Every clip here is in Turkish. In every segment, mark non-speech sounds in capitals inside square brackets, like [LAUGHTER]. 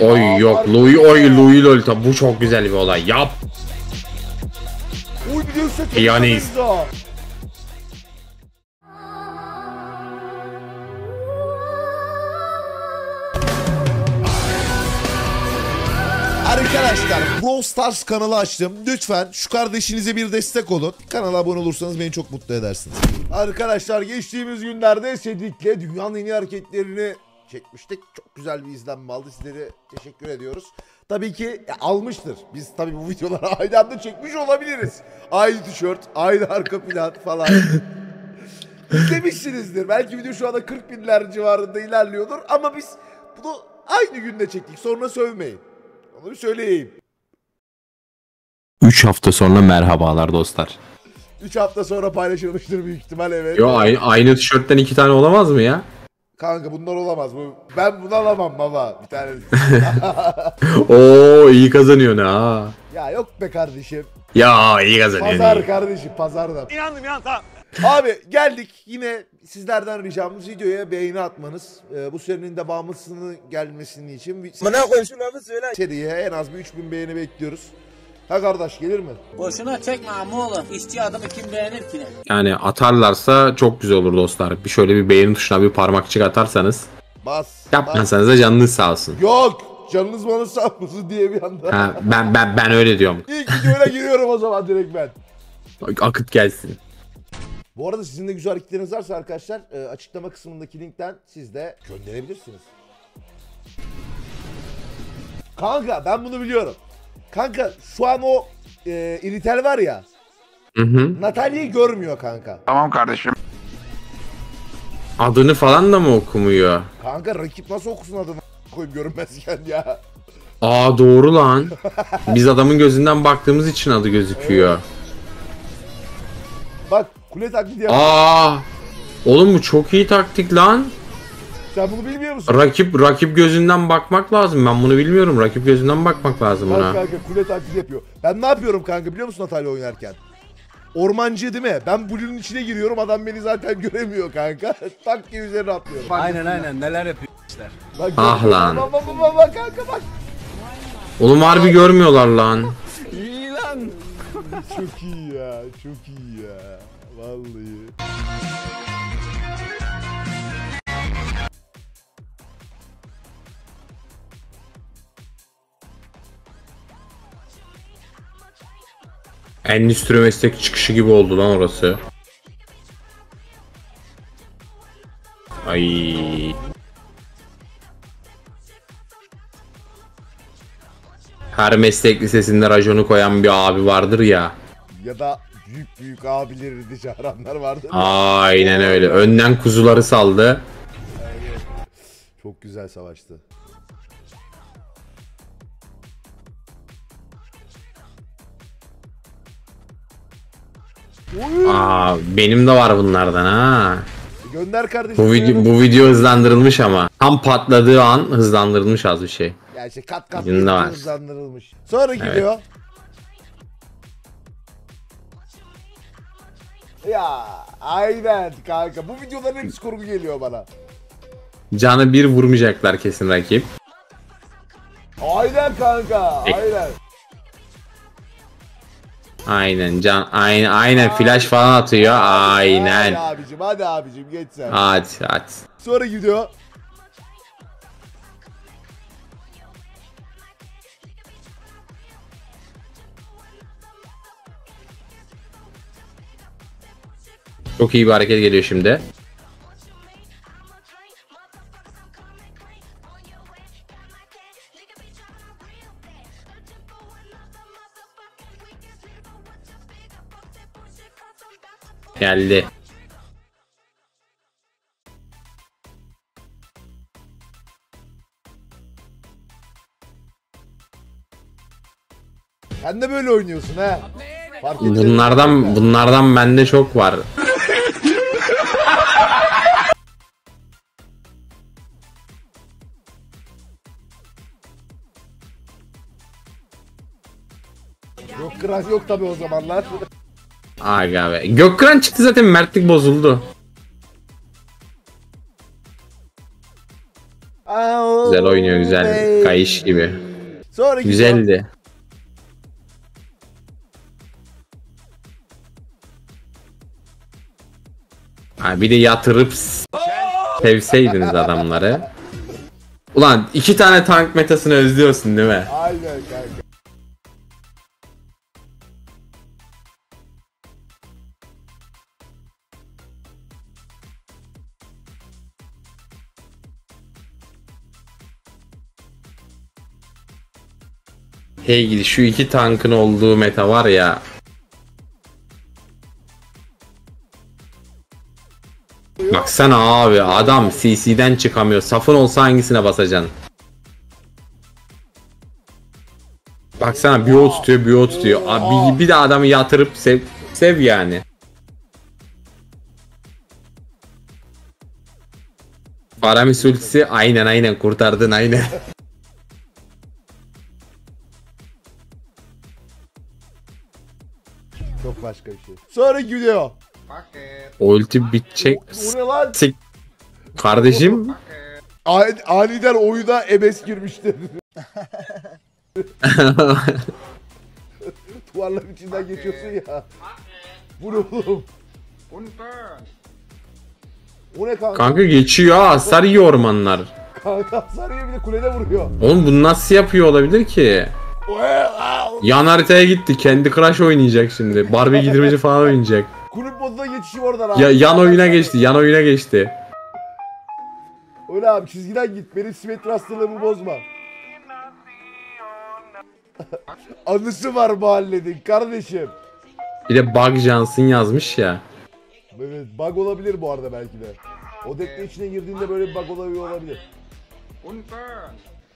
Oy yok? Louis oy Louis Lolita bu çok güzel bir olay. Yap. Piyanist. tekrar Arkadaşlar Brawl Stars kanalı açtım. Lütfen şu kardeşinize bir destek olun. Kanala abone olursanız beni çok mutlu edersiniz. Arkadaşlar geçtiğimiz günlerde Sedik'le dünyanın en iyi hareketlerini çekmiştik. Çok güzel bir izlenme aldı. Sizlere teşekkür ediyoruz. Tabii ki e, almıştır. Biz tabii bu [LAUGHS] videoları aynı anda çekmiş olabiliriz. Aynı tişört, aynı arka plan falan. [LAUGHS] İzlemişsinizdir. Belki video şu anda 40 binler civarında ilerliyordur. Ama biz bunu aynı günde çektik. Sonra sövmeyin. Onu bir söyleyeyim. 3 hafta sonra merhabalar dostlar. 3 hafta sonra paylaşılmıştır büyük ihtimal evet. Yo aynı, aynı tişörtten iki tane olamaz mı ya? Kanka bunlar olamaz. Bu ben bunu alamam baba. Bir tane. [LAUGHS] Oo iyi kazanıyorsun ha. ya yok be kardeşim. Ya iyi kazanıyorsun. Pazar iyi. kardeşim pazarda. İnandım inan tamam. Abi geldik yine sizlerden ricamız videoya beğeni atmanız. Ee, bu serinin devamısını gelmesini için bir Amına koyayım şu lafı söyle. seriye en az bir 3000 beğeni bekliyoruz. Ha kardeş gelir mi? Boşuna çekme oğlum. İşçi adamı kim beğenir ki? Yani atarlarsa çok güzel olur dostlar. Bir şöyle bir beğeni tuşuna bir parmakçık atarsanız. Bas. bas. Yapmasanız da canınız sağ olsun. Yok. Canınız bana sağ olsun diye bir anda. Ha, ben ben ben öyle diyorum. [LAUGHS] İlk videoyla giriyorum o zaman direkt ben. Akıt gelsin. Bu arada sizin de güzel hareketleriniz varsa arkadaşlar e, açıklama kısmındaki linkten siz de gönderebilirsiniz. Kanka ben bunu biliyorum. Kanka şu an o e, iritel var ya. Hı hı. Natalya'yı görmüyor kanka. Adını falan da mı okumuyor? Kanka rakip nasıl okusun adını koyayım görünmezken ya. Aa doğru lan. Biz adamın gözünden baktığımız için adı gözüküyor. Bak kule taklidi yap. Aa! Oğlum bu çok iyi taktik lan. Sen bunu bilmiyor musun? Rakip rakip gözünden bakmak lazım. Ben bunu bilmiyorum. Rakip gözünden bakmak lazım Bak buna. kanka kule taklidi yapıyor. Ben ne yapıyorum kanka biliyor musun Natalya oynarken? Ormancı değil mi? Ben Blue'nun içine giriyorum adam beni zaten [LAUGHS] göremiyor kanka. [LAUGHS] Tak diye üzerine atlıyorum. Aynen aynen neler yapıyor işler. Bak, Ah bak, lan. Bak bak bak bak kanka bak. Oğlum harbi görmüyorlar lan. İyi lan. Çok iyi ya çok iyi ya. Vallahi. Endüstri meslek çıkışı gibi oldu lan orası. Ay. Her meslek lisesinde raconu koyan bir abi vardır ya. Ya da büyük büyük abileri de çağıranlar vardı. Aynen öyle. Önden kuzuları saldı. Çok güzel savaştı. Aa, benim de var bunlardan ha. Gönder kardeşim. Bu video bu video hızlandırılmış ama. Tam patladığı an hızlandırılmış az bir şey. Ya işte kat kat var. hızlandırılmış. Sonra gidiyor. Ya aynen kanka. Bu videoların hepsi kurgu geliyor bana. Canı bir vurmayacaklar kesin rakip. Aynen kanka. Aynen. Aynen can aynen aynen flash falan atıyor. Aynen. Hadi abicim hadi abicim geç sen. Hadi hadi. Sonra gidiyor. Çok iyi bir hareket geliyor şimdi. Geldi. Sen de böyle oynuyorsun ha. Fark ettin mi? Bunlardan bunlardan bende çok var. Yok kıran yok tabi o zamanlar. Aga be. Gökhan çıktı zaten mertlik bozuldu. Güzel oynuyor, güzel. Kayış gibi. Sonraki Güzeldi. Ha, bir de yatırıp sevseydiniz adamları. Ulan iki tane tank metasını özlüyorsun değil mi? Aynen kanka. Hey gidi şu iki tankın olduğu meta var ya. Baksana abi adam CC'den çıkamıyor. Safın olsa hangisine basacaksın? Baksana bir o tutuyor bir o tutuyor. Abi bir de adamı yatırıp sev, sev yani. Aramis ultisi aynen aynen kurtardın aynen. Çok başka bir şey. Sonraki video. O ulti bitecek. O ne lan? Sik. Kardeşim Ani- Aniden oyuna ebes girmişti. [LAUGHS] Duvarların içinden geçiyorsun ya. Bu ne oğlum? O ne kanka? Kanka geçiyor ha hasar yiyor ormanlar. Kanka sarıyor bir de kulede vuruyor. Oğlum bunu nasıl yapıyor olabilir ki? Yan haritaya gitti. Kendi Crash oynayacak şimdi. Barbie [LAUGHS] gidirmeci falan oynayacak. Kulüp moduna geçişi oradan abi. Ya yan oyuna geçti. Yan oyuna geçti. Öyle abi çizgiden git. Benim simetri hastalığımı bozma. [LAUGHS] Anısı var mahallenin kardeşim. Bir de Bug Johnson yazmış ya. Evet bug olabilir bu arada belki de. O deck'in içine girdiğinde böyle bir bug olabilir.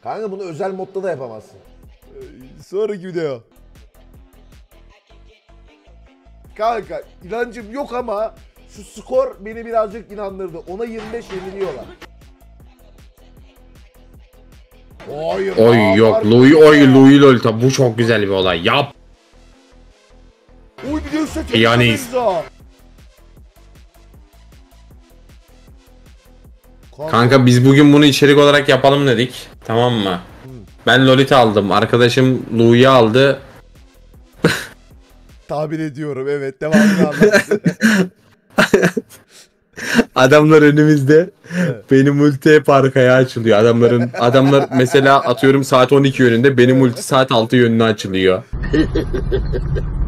Kanka bunu özel modda da yapamazsın. Sonraki video. Kanka inancım yok ama şu skor beni birazcık inandırdı. Ona 25 yeniliyorlar. Hayır. Oy abi, yok. Louis oy Louis Lolita. Bu çok güzel bir olay. Yap. Oy bir de üstte Yani- Kanka biz bugün bunu içerik olarak yapalım dedik. Tamam mı? Ben Lolita aldım. Arkadaşım Louis'i aldı. [LAUGHS] tahmin ediyorum evet devamını anlat. [LAUGHS] Adamlar önümüzde. Benim ulti hep arkaya açılıyor. Adamların adamlar [LAUGHS] mesela atıyorum saat 12 yönünde benim ulti saat 6 yönüne açılıyor.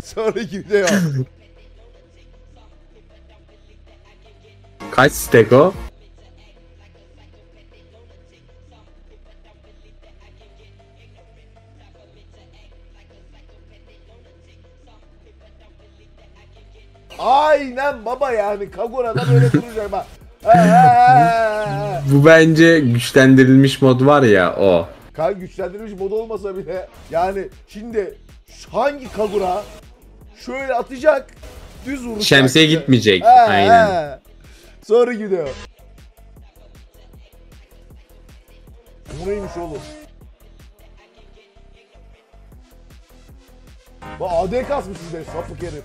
Sonraki video. Kaç stack o? Aynen baba yani Kagura'da böyle duracak bak. Bu bence güçlendirilmiş mod var ya o. Kan güçlendirilmiş mod olmasa bile yani şimdi hangi Kagura şöyle atacak düz vuracak. Şemsiye gitmeyecek. He, Aynen. he. Sonra gidiyor. Bu neymiş oğlum? Bak AD kasmışsınız be sapık herif.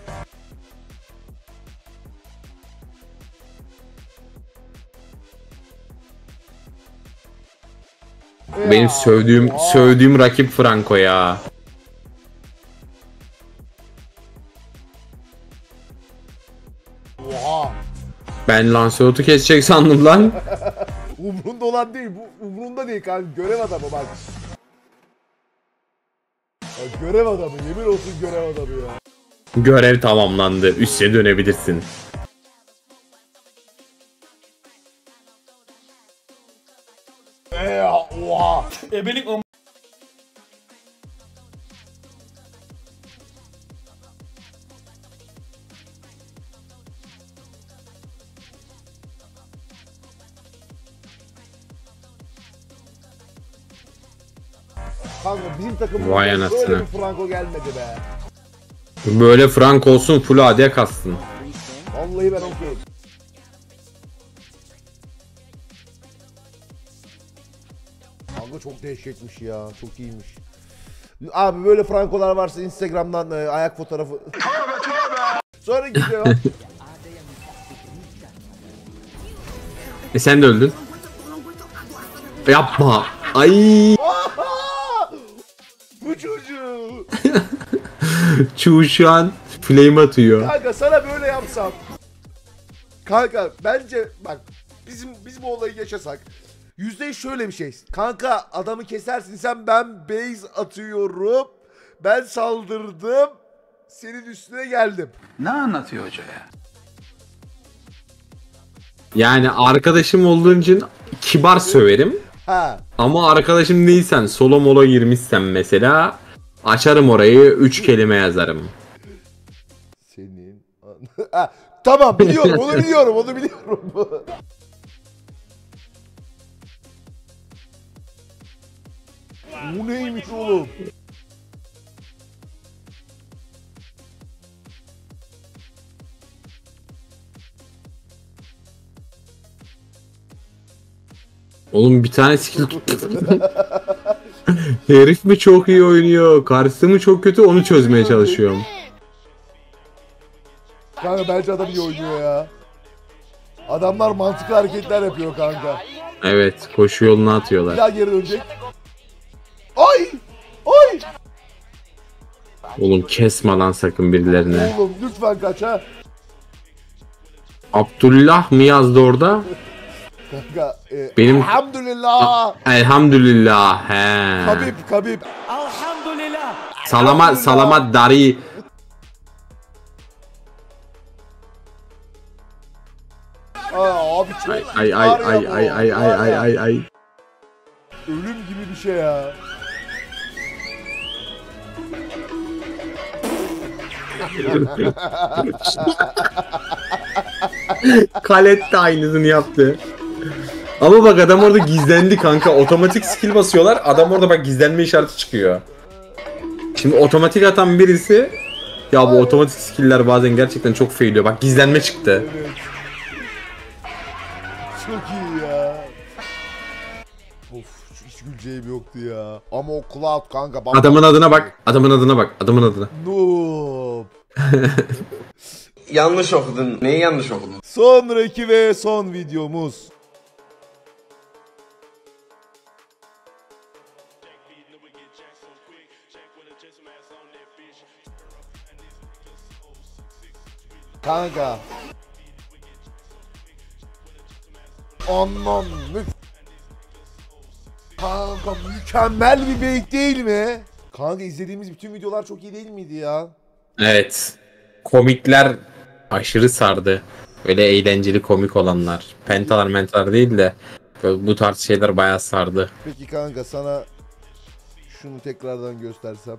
Benim Ya, sövdüğüm oha. sövdüğüm rakip Franco ya. Oha. Ben Lancelot'u kesecek sandım lan. [LAUGHS] Umrunda olan değil. Bu umrunda değil kanka. Görev adamı bak. Ya görev adamı. Yemin olsun görev adamı ya. Görev tamamlandı. Üste dönebilirsin. Ebelik o Kanka bizim takımımızda Vay böyle bir Franco gelmedi be. Böyle Franco olsun full AD kastın. Vallahi ben okeyim. Çok dehşetmiş ya. Çok iyiymiş. Abi böyle Frankolar varsa Instagram'dan e, ayak fotoğrafı. Sonra gidiyor. [LAUGHS] E sen de öldün. Yapma. Ay. [LAUGHS] Bu çocuğu. [LAUGHS] Çuğ şu an flame atıyor. Kanka sana böyle yapsam. Kanka bence bak bizim biz bu olayı yaşasak. Yüzde yüz şöyle bir şey. Kanka adamı kesersin sen ben base atıyorum. Ben saldırdım. Senin üstüne geldim. Ne anlatıyor hoca ya? Yani arkadaşım olduğun için kibar söverim. Ha. Ama arkadaşım değilsen solo mola girmişsen mesela açarım orayı 3 kelime yazarım. Senin [LAUGHS] ha, tamam biliyorum onu biliyorum onu biliyorum. [LAUGHS] Bu neymiş oğlum? Oğlum bir tane skill. [LAUGHS] Herif mi çok iyi oynuyor, karşısı mı çok kötü onu çözmeye çalışıyorum. Kanka bence adam iyi oynuyor ya. Adamlar mantıklı hareketler yapıyor kanka. Evet, koşu yoluna Bir atıyorlar. daha geri dönecek. Ay! Ay! Oğlum kesme lan sakın birilerine. Oğlum lütfen kaç ha. Abdullah mı yazdı orada? Kanka e, Benim- Elhamdülillah. Elhamdülillah. He. Kabip kabip. Salama salama dari. Aa, abi çok Ay ay ay ay ay ay ay ay ay. Ölüm gibi bir şey ya. [LAUGHS] Kalet de aynısını yaptı. Ama bak adam orada gizlendi kanka. Otomatik skill basıyorlar. Adam orada bak gizlenme işareti çıkıyor. Şimdi otomatik atan birisi ya bu otomatik skill'ler bazen gerçekten çok failiyor. Bak gizlenme çıktı. Evet. Çok iyi ya. Of hiç güleceğim yoktu ya. Ama o Cloud kanka bak. Adamın adına bak. Adamın adına bak. Adamın adına. Noob. [LAUGHS] Yanlış okudun. Neyi yanlış okudun? Sonraki ve son videomuz. Kanka. Anlam. Kanka mükemmel bir beyik değil mi? Kanka izlediğimiz bütün videolar çok iyi değil miydi ya? Evet. Komikler aşırı sardı. Öyle eğlenceli komik olanlar. Pentalar mentalar değil de böyle bu tarz şeyler bayağı sardı. Peki kanka sana şunu tekrardan göstersem.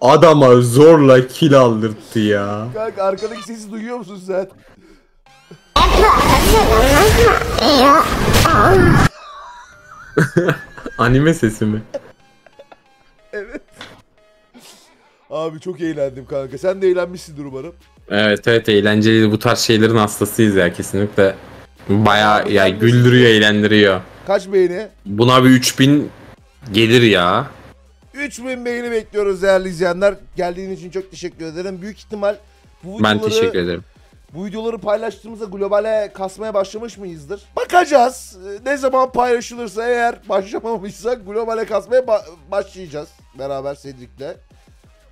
Adama zorla kill aldırttı ya. Kanka arkadaki sesi duyuyor musun sen? [LAUGHS] Anime sesi mi? Evet. Abi çok eğlendim kanka. Sen de eğlenmişsindir umarım. Evet evet eğlenceli bu tarz şeylerin hastasıyız ya kesinlikle. Baya ya güldürüyor eğlendiriyor. Kaç beğeni? Buna bir 3000 gelir ya. 3000 beğeni bekliyoruz değerli izleyenler. Geldiğiniz için çok teşekkür ederim. Büyük ihtimal bu Ben videoları, teşekkür ederim. Bu videoları paylaştığımızda globale kasmaya başlamış mıyızdır? Bakacağız. Ee, Ne zaman paylaşılırsa eğer başlamamışsak globale kasmaya ba- başlayacağız. Beraber Cedric'le.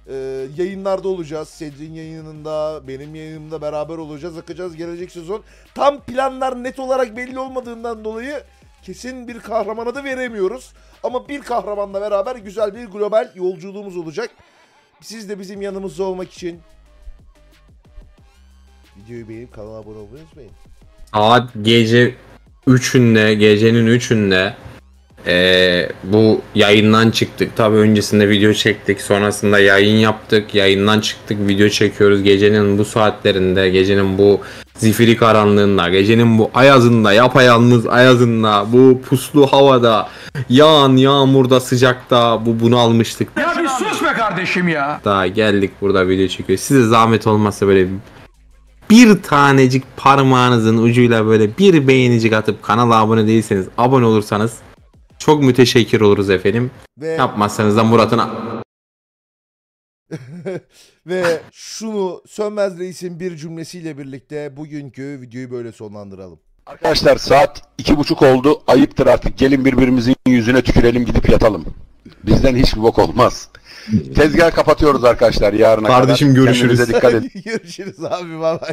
Ee, yayınlarda olacağız. Cedric'in yayınında, benim yayınımda beraber olacağız. Akacağız gelecek sezon. Tam planlar net olarak belli olmadığından dolayı kesin bir kahramana da veremiyoruz. Ama bir kahramanla beraber güzel bir global yolculuğumuz olacak. Siz de bizim yanımızda olmak için videoyu beğenip kanala abone olmayı unutmayın. Saat gece 3'ünde, gecenin 3'ünde eee, bu yayından çıktık. Tabi öncesinde video çektik. Sonrasında yayın yaptık. Yayından çıktık. Video çekiyoruz. Gecenin bu saatlerinde, gecenin bu zifiri karanlığında, gecenin bu ayazında, yapayalnız ayazında, bu puslu havada, yağan yağmurda, sıcakta bu bunu almıştık. Ya bir sus be kardeşim ya. Daha geldik burada video çekiyoruz. Size zahmet olmazsa böyle bir tanecik parmağınızın ucuyla böyle bir beğenicik atıp kanala abone değilseniz abone olursanız çok müteşekkir oluruz efendim. Ve Yapmazsanız da Murat'ın [LAUGHS] Ve şunu Sönmez Reis'in bir cümlesiyle birlikte bugünkü videoyu böyle sonlandıralım. Arkadaşlar saat iki buçuk oldu. Ayıptır artık. Gelin birbirimizin yüzüne tükürelim gidip yatalım. Bizden hiçbir bok olmaz. Tezgah kapatıyoruz arkadaşlar yarına kadar. Kardeşim görüşürüz. Kendinize dikkat [LAUGHS] edin. Görüşürüz abi bay bay.